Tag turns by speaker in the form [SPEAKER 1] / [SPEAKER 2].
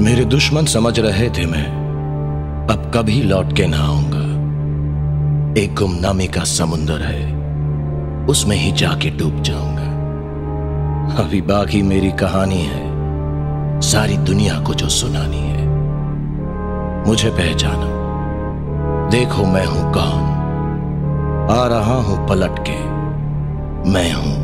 [SPEAKER 1] मेरे दुश्मन समझ रहे थे मैं। अब कभी लौट के ना आऊँगा। एक गुमनामी का समुंदर है। उसमें ही जाके डूब जाऊँगा। अभी बाकी मेरी कहानी है। सारी दुनिया को जो सुनानी है। मुझे पहचानो। देखो मैं हूँ कौन। आ रहा हूँ पलट के। मैं हूँ